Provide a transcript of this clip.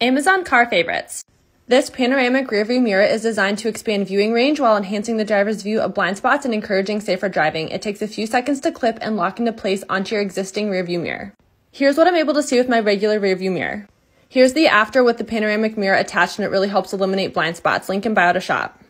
Amazon car favorites. This panoramic rearview mirror is designed to expand viewing range while enhancing the driver's view of blind spots and encouraging safer driving. It takes a few seconds to clip and lock into place onto your existing rearview mirror. Here's what I'm able to see with my regular rearview mirror. Here's the after with the panoramic mirror attached and it really helps eliminate blind spots. Link in bio to shop.